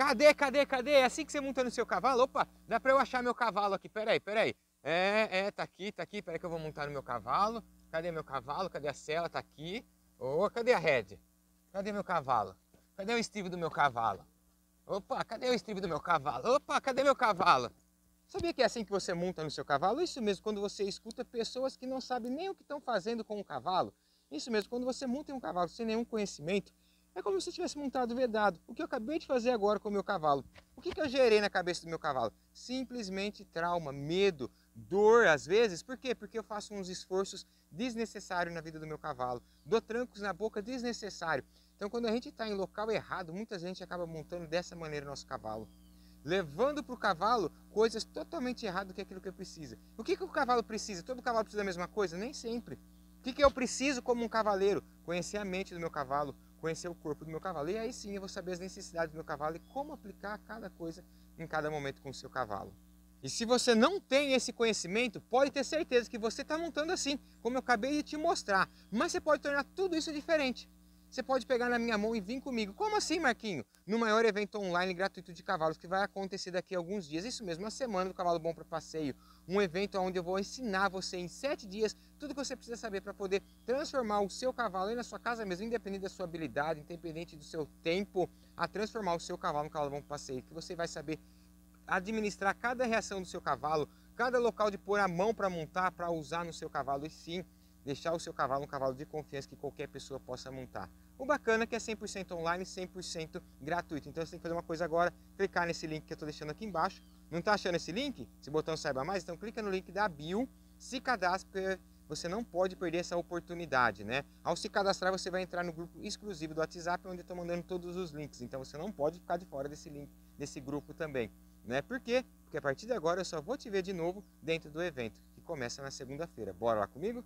Cadê, cadê, cadê? É assim que você monta no seu cavalo? Opa, dá pra eu achar meu cavalo aqui, peraí, peraí. É, é, tá aqui, tá aqui, peraí que eu vou montar no meu cavalo. Cadê meu cavalo? Cadê a cela? Tá aqui. Ô, oh, cadê a rede? Cadê meu cavalo? Cadê o estribo do meu cavalo? Opa, cadê o estribo do meu cavalo? Opa, cadê meu cavalo? Sabia que é assim que você monta no seu cavalo? Isso mesmo, quando você escuta pessoas que não sabem nem o que estão fazendo com o cavalo. Isso mesmo, quando você monta um cavalo sem nenhum conhecimento, é como se tivesse montado vedado. O que eu acabei de fazer agora com o meu cavalo. O que, que eu gerei na cabeça do meu cavalo? Simplesmente trauma, medo, dor às vezes. Por quê? Porque eu faço uns esforços desnecessários na vida do meu cavalo. Dou trancos na boca desnecessário. Então quando a gente está em local errado, muita gente acaba montando dessa maneira nosso cavalo. Levando para o cavalo coisas totalmente erradas do que aquilo que ele precisa. O que, que o cavalo precisa? Todo cavalo precisa da mesma coisa? Nem sempre. O que, que eu preciso como um cavaleiro? Conhecer a mente do meu cavalo, conhecer o corpo do meu cavalo. E aí sim eu vou saber as necessidades do meu cavalo e como aplicar cada coisa em cada momento com o seu cavalo. E se você não tem esse conhecimento, pode ter certeza que você está montando assim, como eu acabei de te mostrar. Mas você pode tornar tudo isso diferente. Você pode pegar na minha mão e vir comigo. Como assim, Marquinho? No maior evento online gratuito de cavalos que vai acontecer daqui a alguns dias. Isso mesmo, uma semana do Cavalo Bom para Passeio. Um evento onde eu vou ensinar você em sete dias tudo que você precisa saber para poder transformar o seu cavalo aí na sua casa mesmo, independente da sua habilidade, independente do seu tempo, a transformar o seu cavalo no Cavalo Bom para Passeio. Que você vai saber administrar cada reação do seu cavalo, cada local de pôr a mão para montar, para usar no seu cavalo e sim deixar o seu cavalo um cavalo de confiança que qualquer pessoa possa montar. O bacana é que é 100% online, 100% gratuito. Então você tem que fazer uma coisa agora, clicar nesse link que eu estou deixando aqui embaixo. Não está achando esse link? Esse botão saiba mais? Então clica no link da bio, se cadastre, porque você não pode perder essa oportunidade, né? Ao se cadastrar, você vai entrar no grupo exclusivo do WhatsApp, onde eu estou mandando todos os links. Então você não pode ficar de fora desse link, desse grupo também. Né? Por quê? Porque a partir de agora eu só vou te ver de novo dentro do evento, que começa na segunda-feira. Bora lá comigo?